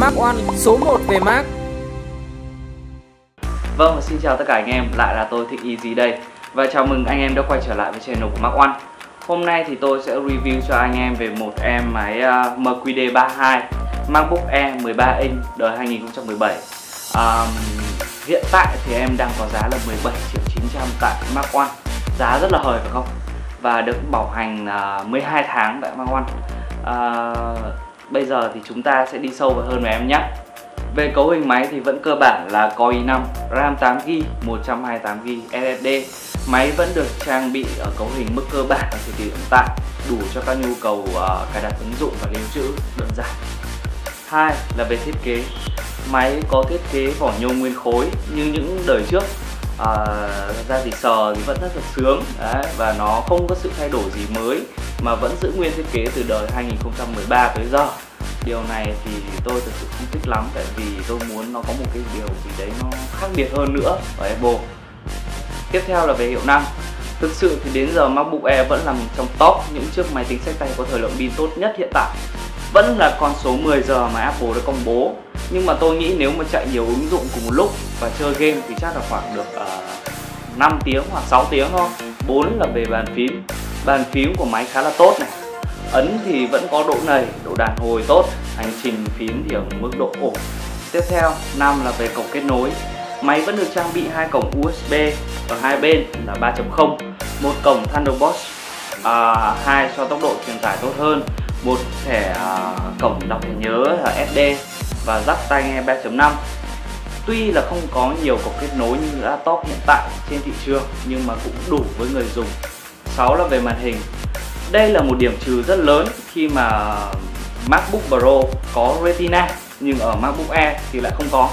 Mark One số 1 về Mark. Vâng và xin chào tất cả anh em, lại là tôi Thịnh Easy đây. Và chào mừng anh em đã quay trở lại với channel của Mark One. Hôm nay thì tôi sẽ review cho anh em về một em máy à, uh, MQD32 MacBook Air 13 inch đời 2017 um, Hiện tại thì em đang có giá là 17 triệu 900 tại Mark One. Giá rất là hời phải không? Và được bảo hành à, uh, 12 tháng tại Mark One. Uh, Bây giờ thì chúng ta sẽ đi sâu vào hơn với em nhé về cấu hình máy thì vẫn cơ bản là Core i5, RAM 8GB, 128GB SSD. Máy vẫn được trang bị ở cấu hình mức cơ bản ở thời điểm hiện tại, đủ cho các nhu cầu uh, cài đặt ứng dụng và lưu trữ đơn giản. Hai là về thiết kế. Máy có thiết kế vỏ nhôm nguyên khối như những đời trước. Ờ, à, ra thì sờ thì vẫn rất là sướng. Đấy, và nó không có sự thay đổi gì mới mà vẫn giữ nguyên thiết kế từ đời 2013 tới giờ. Điều này thì tôi thực sự không thích lắm tại vì tôi muốn nó có một cái điều gì đấy nó khác biệt hơn nữa ở Apple. Tiếp theo là về hiệu năng. Thực sự thì đến giờ MacBook Air vẫn nằm trong top những chiếc máy tính sách tay có thời lượng pin tốt nhất hiện tại. Vẫn là con số 10 giờ mà Apple đã công bố nhưng mà tôi nghĩ nếu mà chạy nhiều ứng dụng cùng một lúc và chơi game thì chắc là khoảng được ờ, uh, 5 tiếng hoặc 6 tiếng thôi. 4 là về bàn phím. Bàn phím của máy khá là tốt này. Ấn thì vẫn có độ nầy độ đàn hồi tốt. Hành trình phím thì ở mức độ ổn. Tiếp theo năm là về cổng kết nối. Máy vẫn được trang bị hai cổng USB ở hai bên là 3.0 một cổng Thunderbolt à, 2 cho tốc độ truyền tải tốt hơn. Một thẻ à, cổng đọc thẻ nhớ là SD và jack tai nghe 3.5 Tuy là không có nhiều cổng kết nối như laptop hiện tại trên thị trường, nhưng mà cũng đủ với người dùng. 6 là về màn hình. Đây là một điểm trừ rất lớn khi mà MacBook Pro có Retina, nhưng ở MacBook Air thì lại không có.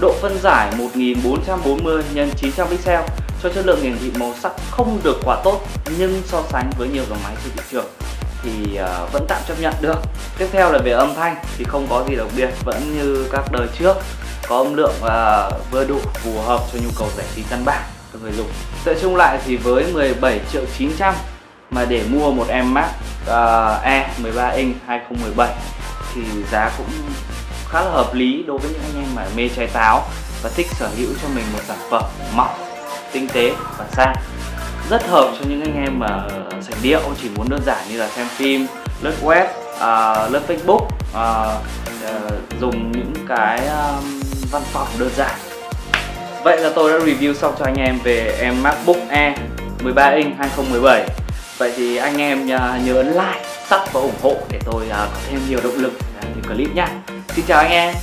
Độ phân giải 1440 x 900 pixel cho chất lượng hiển thị màu sắc không được quá tốt, nhưng so sánh với nhiều dòng máy trên thị trường thì uh, vẫn tạm chấp nhận được. Tiếp theo là về âm thanh thì không có gì đặc biệt vẫn như các đời trước có âm lượng uh, vừa đủ phù hợp cho nhu cầu giải trí căn bản của người dùng. Tựa chung lại thì với 17 triệu 900 mà để mua một em Mac uh, E 13 inch 2017 thì giá cũng khá là hợp lý đối với những anh em mà mê trái táo và thích sở hữu cho mình một sản phẩm mỏng, tinh tế và sang rất hợp cho những anh em mà ờ, sành điệu chỉ muốn đơn giản như là xem phim, lướt web, uh, lướt Facebook, uh, uh, dùng những cái um, văn phòng đơn giản. Vậy là tôi đã review xong cho anh em về em MacBook Air 13 inch 2017 Vậy thì anh em à, nhớ ấn like, sub và ủng hộ để tôi có thêm nhiều động lực để clip nhé Xin chào anh em.